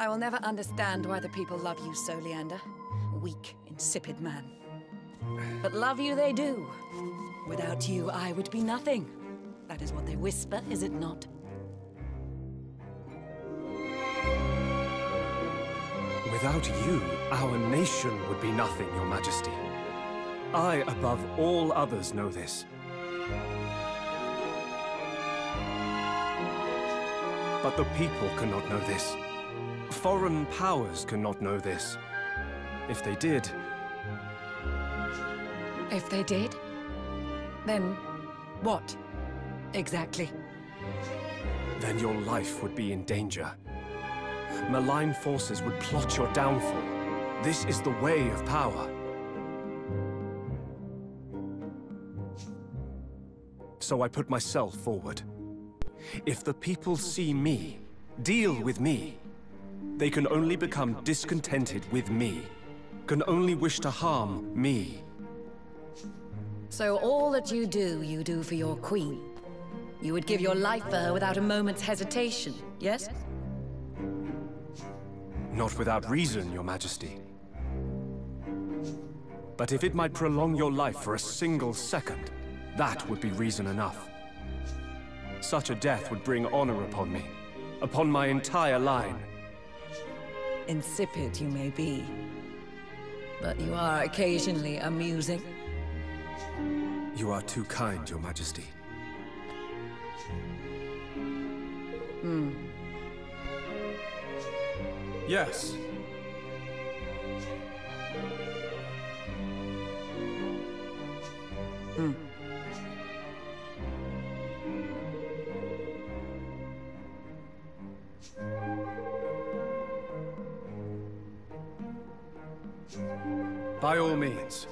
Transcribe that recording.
I will never understand why the people love you so, Leander. Weak, insipid man. But love you they do. Without you, I would be nothing. That is what they whisper, is it not? Without you, our nation would be nothing, Your Majesty. I, above all others, know this. But the people cannot know this. Foreign powers cannot know this. If they did... If they did? Then what, exactly? Then your life would be in danger. Malign forces would plot your downfall. This is the way of power. So I put myself forward. If the people see me, deal with me, they can only become discontented with me, can only wish to harm me. So all that you do, you do for your queen. You would give your life for her without a moment's hesitation, yes? Not without reason, your majesty. But if it might prolong your life for a single second, that would be reason enough. Such a death would bring honor upon me, upon my entire line. Insipid you may be, but you are occasionally amusing. You are too kind, your majesty. Hmm. Yes. Hmm. By all means.